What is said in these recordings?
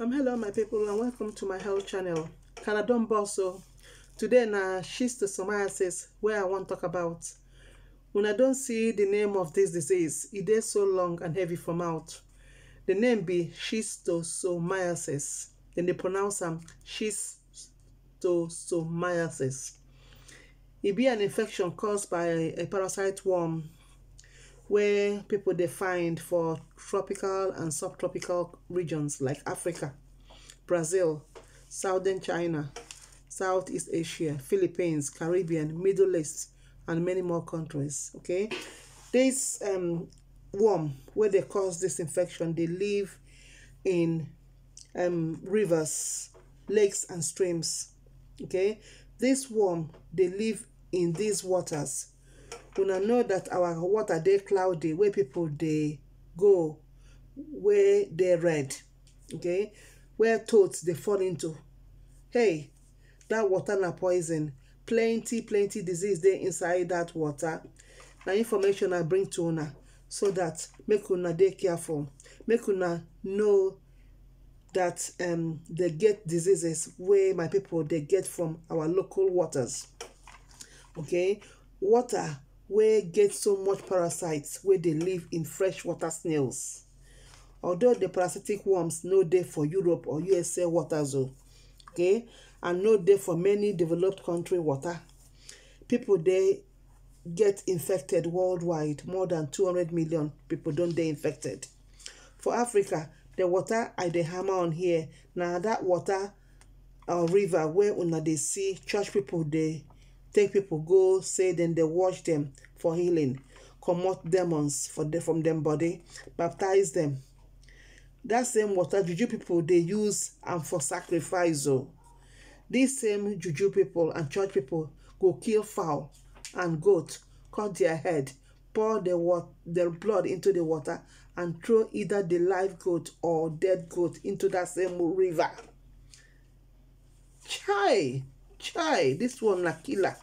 Um, hello my people and welcome to my health channel. Canadon Bosso. Today na schistosomiasis where I want to talk about. When I don't see the name of this disease, it is so long and heavy for mouth. The name be schistosomiasis. Then they pronounce am schistosomiasis. It be an infection caused by a parasite worm where people they find for tropical and subtropical regions like Africa, Brazil, Southern China, Southeast Asia, Philippines, Caribbean, Middle East, and many more countries. Okay, this um, worm where they cause this infection, they live in um, rivers, lakes, and streams. Okay, this worm they live in these waters una know that our water dey cloudy wey people dey go wey dey red okay? Where toads dey fall into. Hey that water na poison. Plenty plenty disease dey inside that water. Na information i bring to una so that make una dey careful. Make una know that um dey get diseases wey my people dey get from our local waters. Okay? Water wey get so much parasites wey dey live in freshwater snails. Although the parasitic worms no dey for europe or usa waters o okay and no dey for many developed country water people dey get infected worldwide. More than 200 million people don dey infected. For africa the water i dey hammer on here na that water or river wey una dey see church people dey take people go say then they wash them for healing. Comot demons for the, from them body. Baptize them. that same water juju people they use and for sacrifice oh. o these same juju people and church people go kill fowl and goat cut their head pour the wat the blood into the water and throw either the live goat or dead goat into that same river. Chai chai this one na killer.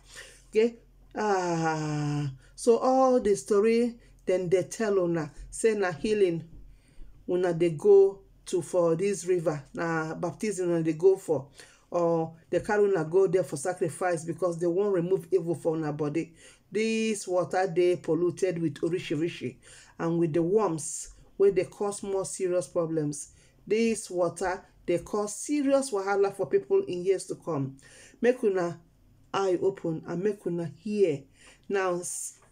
Okay? Ah so all the story dem dey tell una say na healing una dey go to for this river na baptism una dey go for or dey carry una go there for sacrifice because they wan remove evil for una body. This water dey polluted with orishirishi and with the worms wey dey cause more serious problems. This water dey cause serious wahala for people in years to come. Make una eye open and make una hear. Now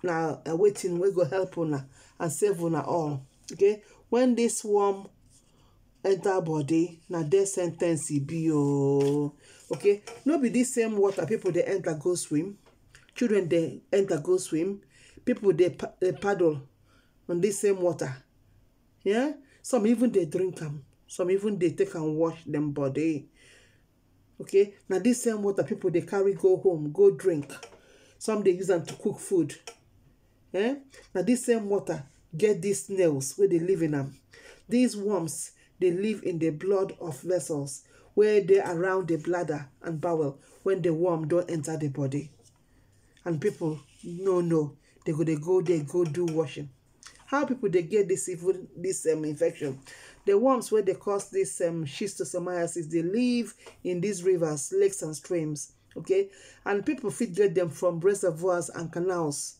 na wetin wey go help una and save una all. Okay? When this worm enter body na death sen ten ce e be ooo okay? No be this same water people dey enter go swim. Children dey enter go swim. People dey paddle on this same water. Yeah? Some even dey drink am some even dey take and wash dem body. Okay? Na this same water people dey carry go home go drink. Some dey use am to cook food. Eh? Na this same water get these snails wey dey live in am. These worms dey live in the blood of vessels wey dey around the bladder and bowel when the worm don enter the body. And people no know they go dey go there go do washing. How people dey get this even this um, infection the worms where they cause this um, schistosomiasis they live in these rivers lakes and streams okay? And people fit get them from reservoirs and canals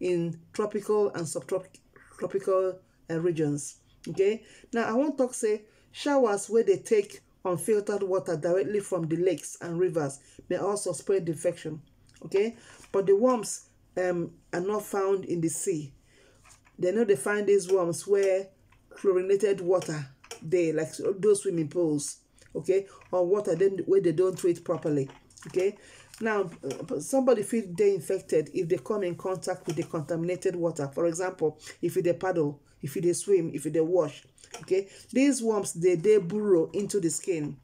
in tropical and subtropical uh, regions okay? Now i wan talk say showers where they take unfiltered water directly from the lakes and rivers may also spread infection okay? But the worms um, are not found in the sea. They know they find these worms where chlorinated water dey like those swimming pools okay? Or water then where they don't treat properly okay? Now uh, somebody fit dey infected if they come in contact with the contaminated water for example if dey paddle if dey swim if dey wash okay? These worms they dey burrow into the skin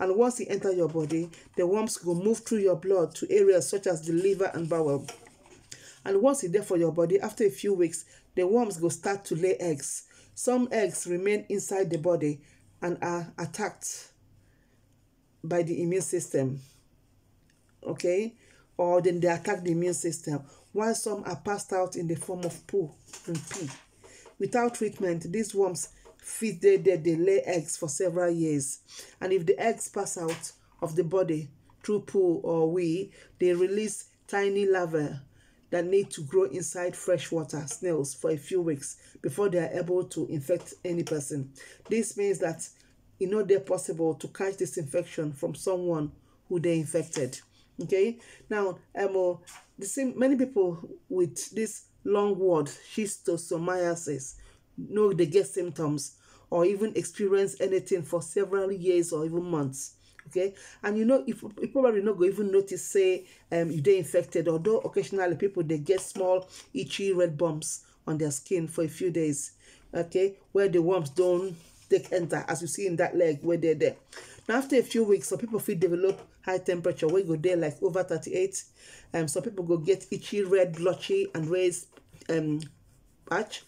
and once e enter your body the worms go move through your blood to areas such as the liver and bowel. And once e there for your body after a few weeks the worms go start to lay eggs some eggs remain inside the body and are attacked by the immune system okay? Or then they attack the immune system while some are passed out in the form of poo and pee. Without treatment these worms feed there dey lay eggs for several years. And if the eggs pass out of the body through poo or wee they release tiny larvae that need to grow inside freshwater snails for a few weeks before they are able to infect any person. This means that e no dey possible to catch this infection from someone who they infected. Okay, now the same many people with this long word schistosomiasis know dey get symptoms or even experience anything for several years or even months. Okay? And you know if you probably no go even notice say um you dey infected although occasionally people they get small itchy red bumps on their skin for a few days okay? Where the worms don't take enter as you see in that leg where they're there. Now after a few weeks some people fit develop high temperature wey go there like over 38 um some people go get itchy red blotchy and raised um patch.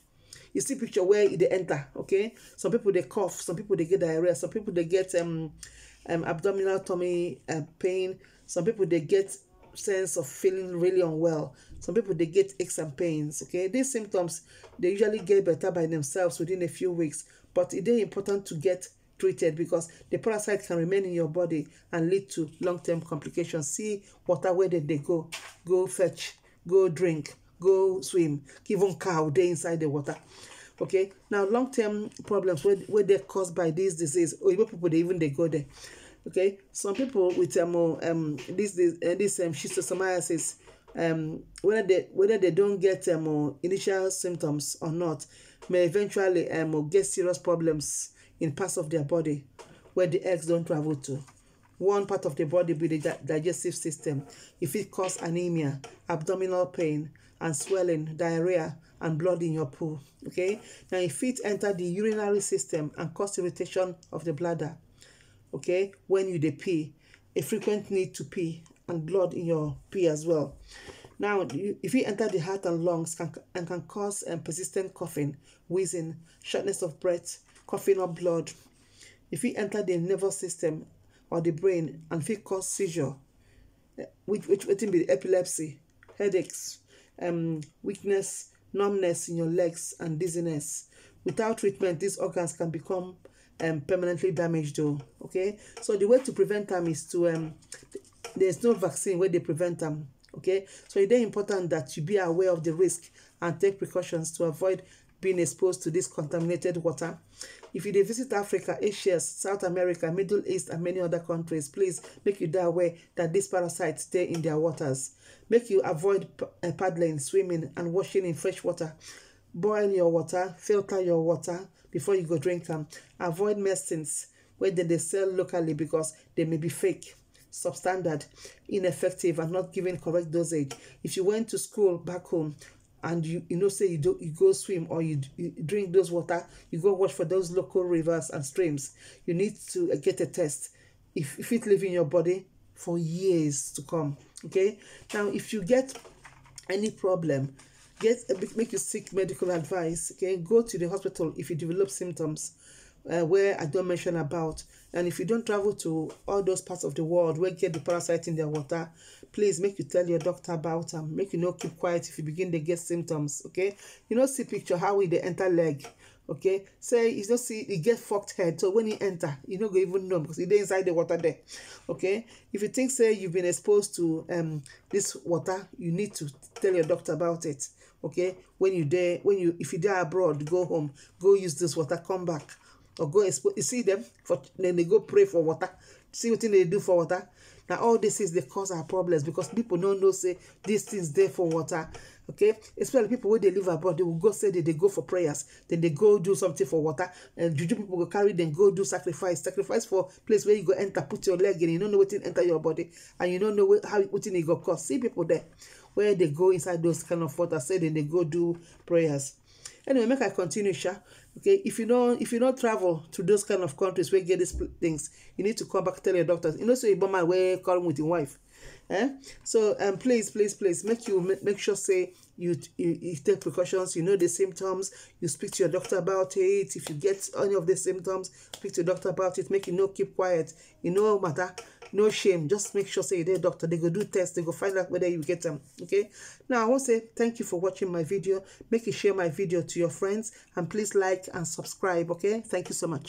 You see picture where they enter okay? Some people they cough some people they get diarrhea some people they get um um, abdominal tummy uh, pain. Some people they get sense of feeling really unwell. Some people they get aches and pains. Okay, these symptoms they usually get better by themselves within a few weeks, but it is important to get treated because the parasite can remain in your body and lead to long-term complications. See water where did they go? Go fetch, go drink, go swim. Even cow they inside the water. Okay? Now long-term problems wey wey dey caused by this disease oyibo people dey even dey go there. Okay? Some people with um, um this this uh, this um, schistosomiasis um whether they whether they don get um initial symptoms or not may eventually um get serious problems in parts of their body where the eggs don travel to. One part of the body be the di digestive system. E fit cause anemia abdominal pain and swelling diarrhea and blood in your poo okay? Now if fit enter the urinary system and cause irritation of the bladder okay when you dey pee a frequent need to pee and blood in your pee as well. Now if it enter the heart and lungs can, and can cause um, persistent coughing wheezing shortness of breath coughing up blood. If it enter the nervous system or the brain and fit cause seizure which which wetin be epilepsy headaches um weakness numbness in your legs and dizziness. Without treatment these organs can become um, permanently damaged though okay? So the way to prevent them is to um there's no vaccine where they prevent them okay? So it's very important that you be aware of the risk and take precautions to avoid being exposed to this contaminated water. If you visit africa asia south america middle east and many other countries please make you dey aware that these parasites stay in their waters. Make you avoid uh, paddling swimming and washing in fresh water. Boil your water filter your water before you go drink them. avoid medicines where they sell locally because they may be fake substandard ineffective and not giving correct dosage. If you went to school back home and you you know say you do you go swim or you, you drink those water you go watch for those local rivers and streams. You need to uh, get a test. If, if it live in your body for years to come okay? Now if you get any problem get make you seek medical advice okay? Go to the hospital if you develop symptoms uh, where i don't mention about. And if you don't travel to all those parts of the world where get the parasite in their water please make you tell your doctor about them make you no keep quiet if you begin to get symptoms okay? You know see picture how we dey enter leg okay? Say you don't see e get forked head. So when e enter you no go even know because e dey inside the water there okay? If you think say you've been exposed to um this water you need to tell your doctor about it okay? When you there when you if you dey abroad go home go use this water come back or go expose you see them for then they go pray for water. See wetin they do for water na all this is dey cause our problems because people no know say these things dey for water okay? Especially people wey dey live abroad they will go say they dey go for prayers then they go do something for water and juju people go carry them go do sacrifice sacrifice for place where you go enter put your leg in you no know wetin enter your body and you no know how wetin e go cause. See people there where they go inside those kind of water say then they go do prayers anyway make i continue sha. Okay if you no if you no travel to those kind of countries wey get these things you need to come back tell your doctors. You know so say igbo man wey come with him wife eh? So um please please please make you make sure say you, you you take precautions you know the symptoms you speak to your doctor about it. If you get any of the symptoms speak to your doctor about it. Make you know, keep quiet. You know matter no shame. Just make sure say dey doctor they go do test they go find out whether you get them. Okay? Now i want to say thank you for watching my video. Make you share my video to your friends and please like and subscribe okay? Thank you so much